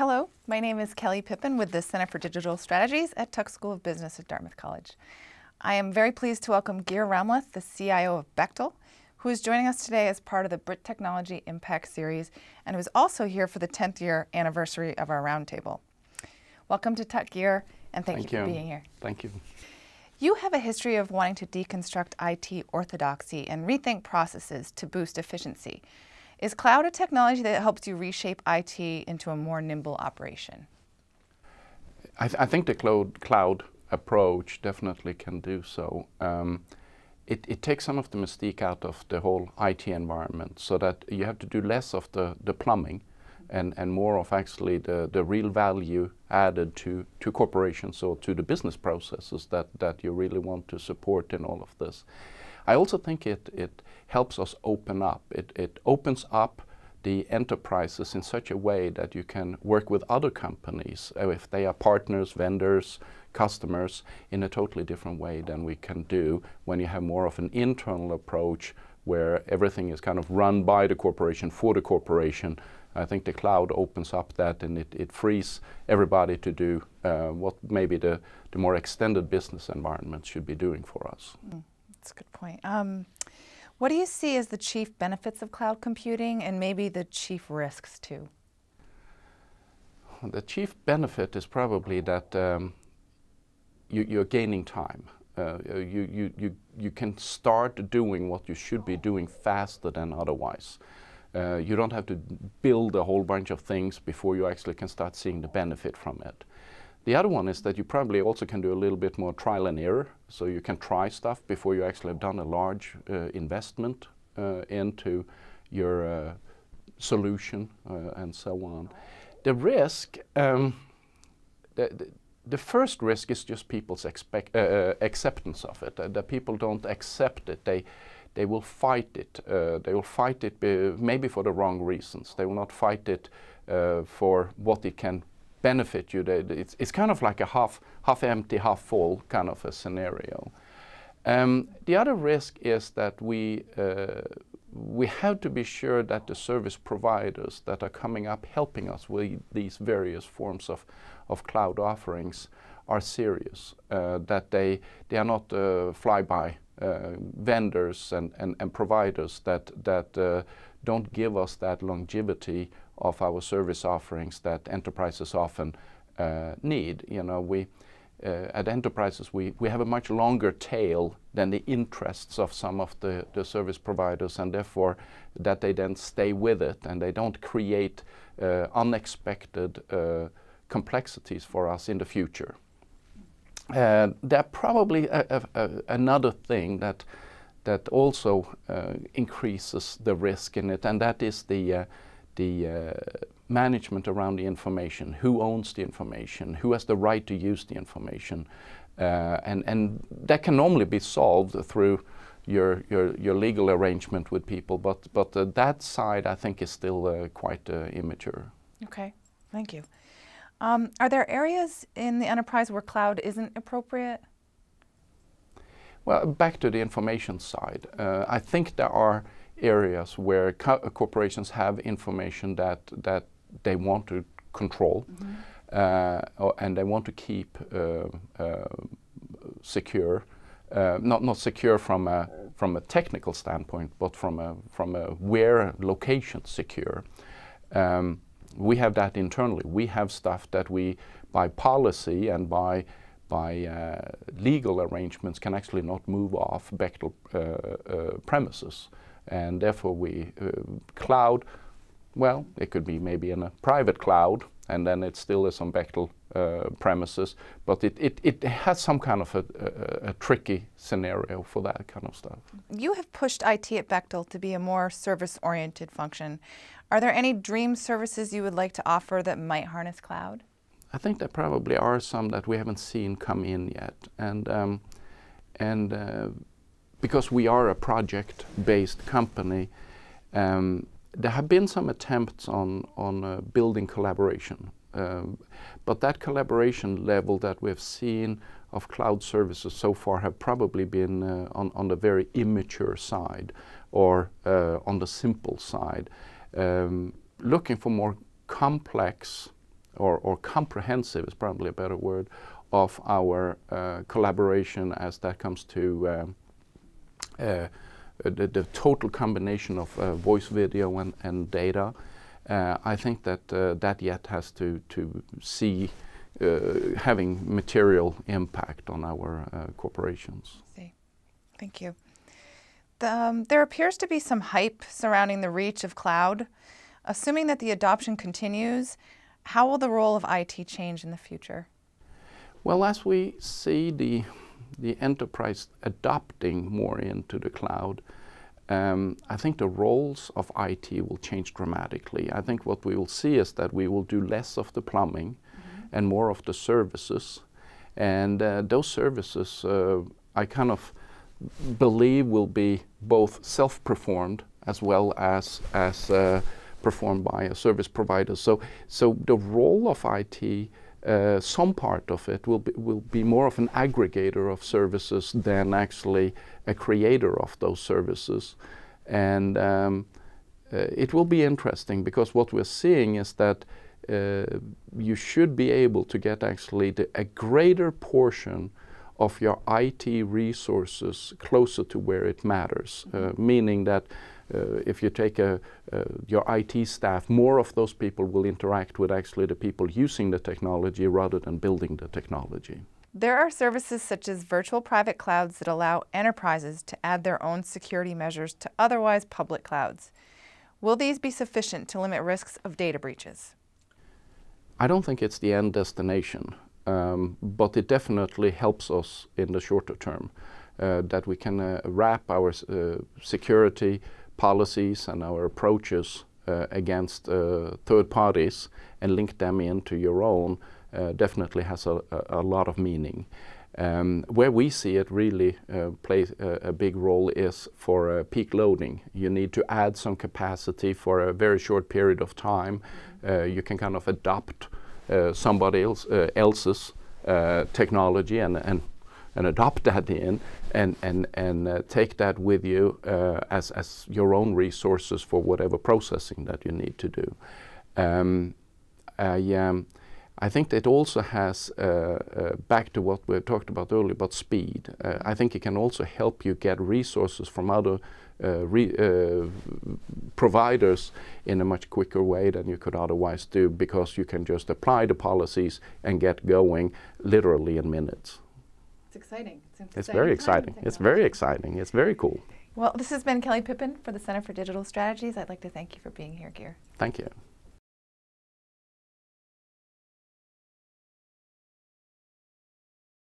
Hello, my name is Kelly Pippin with the Center for Digital Strategies at Tuck School of Business at Dartmouth College. I am very pleased to welcome Geir Ramleth, the CIO of Bechtel, who is joining us today as part of the Britt Technology Impact Series and who is also here for the 10th year anniversary of our roundtable. Welcome to Tuck Geir, and thank, thank you for being here. Thank you. You have a history of wanting to deconstruct IT orthodoxy and rethink processes to boost efficiency. Is cloud a technology that helps you reshape IT into a more nimble operation? I, th I think the cloud, cloud approach definitely can do so. Um, it, it, takes some of the mystique out of the whole IT environment so that you have to do less of the, the plumbing and, and more of actually the, the real value added to, to corporations or to the business processes that, that you really want to support in all of this. I also think it, it helps us open up. It, it opens up the enterprises in such a way that you can work with other companies, uh, if they are partners, vendors, customers, in a totally different way than we can do when you have more of an internal approach where everything is kind of run by the corporation for the corporation. I think the cloud opens up that and it, it frees everybody to do uh, what maybe the, the more extended business environment should be doing for us. Mm, that's a good point. Um, what do you see as the chief benefits of cloud computing and maybe the chief risks too? The chief benefit is probably that um, you, are gaining time. Uh, you, you, you, you can start doing what you should be doing faster than otherwise. Uh, you don't have to build a whole bunch of things before you actually can start seeing the benefit from it. The other one is that you probably also can do a little bit more trial and error. So you can try stuff before you actually have done a large uh, investment uh, into your uh, solution uh, and so on. The risk, um, the, the, first risk is just people's expect, uh, uh, acceptance of it. that people don't accept it. They, they will fight it. they will fight it maybe for the wrong reasons. They will not fight it for what it can benefit you. It's, it's kind of like a half, half empty, half full kind of a scenario. Um, the other risk is that we, uh, we have to be sure that the service providers that are coming up helping us with these various forms of, of cloud offerings are serious, uh, that they, they are not uh, flyby uh, vendors and, and, and providers that, that uh, don't give us that longevity of our service offerings that enterprises often uh, need. You know, we uh, at enterprises we, we have a much longer tail than the interests of some of the, the service providers and therefore that they then stay with it and they don't create uh, unexpected uh, complexities for us in the future. Uh, there probably a, a, a, another thing that that also uh, increases the risk in it and that is the the uh, management around the information, who owns the information, who has the right to use the information. Uh, and, and that can normally be solved through your, your, your legal arrangement with people, but, but uh, that side I think is still uh, quite uh, immature. Okay, thank you. Um, are there areas in the enterprise where cloud isn't appropriate? Well, back to the information side. Uh, I think there are areas where co corporations have information that that they want to control, mm -hmm. uh, and they want to keep uh, uh, secure. Uh, not not secure from a from a technical standpoint, but from a from a where location secure. Um, we have that internally. We have stuff that we, by policy and by by uh, legal arrangements, can actually not move off Bechtel uh, uh, premises and therefore we uh, cloud, well, it could be maybe in a private cloud, and then it still is on Bechtel uh, premises, but it, it, it has some kind of a, a, a, tricky scenario for that kind of stuff. You have pushed IT at Bechtel to be a more service-oriented function. Are there any dream services you would like to offer that might harness cloud? I think there probably are some that we haven't seen come in yet, and um, and uh, because we are a project-based company, um, there have been some attempts on, on uh, building collaboration. Um, but that collaboration level that we've seen of cloud services so far have probably been uh, on, on the very immature side or uh, on the simple side. Um, looking for more complex or, or comprehensive is probably a better word, of our uh, collaboration as that comes to um, the, the, total combination of uh, voice, video, and, and data. Uh, I think that uh, that yet has to, to see having material impact on our corporations. See. Thank you. The, um, there appears to be some hype surrounding the reach of cloud. Assuming that the adoption continues, how will the role of IT change in the future? Well, as we see the, the enterprise adopting more into the cloud, um, I think the roles of IT will change dramatically. I think what we will see is that we will do less of the plumbing mm -hmm. and more of the services. And uh, those services, uh, I kind of believe will be both self-performed as well as, as uh, performed by a service provider. So, so the role of IT, uh, some part of it will be, will be more of an aggregator of services than actually a creator of those services. And um, uh, it will be interesting because what we're seeing is that uh, you should be able to get actually the, a greater portion of your IT resources closer to where it matters, uh, meaning that uh, if you take a, uh, your IT staff, more of those people will interact with actually the people using the technology rather than building the technology. There are services such as virtual private clouds that allow enterprises to add their own security measures to otherwise public clouds. Will these be sufficient to limit risks of data breaches? I don't think it's the end destination, um, but it definitely helps us in the shorter term. Uh, that we can uh, wrap our uh, security policies and our approaches uh, against uh, third parties and link them into your own uh, definitely has a, a, lot of meaning. Um, where we see it really uh, plays a, a, big role is for uh, peak loading. You need to add some capacity for a very short period of time. Uh, you can kind of adopt somebody else, else's technology and, and and adopt that in and, and, and uh, take that with you uh, as, as your own resources for whatever processing that you need to do. Um, I, um, I think it also has, uh, uh back to what we talked about earlier about speed, uh, I think it can also help you get resources from other uh, re providers in a much quicker way than you could otherwise do because you can just apply the policies and get going literally in minutes. It's exciting. It's, it's very exciting. It's very exciting. It's very cool. Well, this has been Kelly Pippin for the Center for Digital Strategies. I'd like to thank you for being here, Geir. Thank you.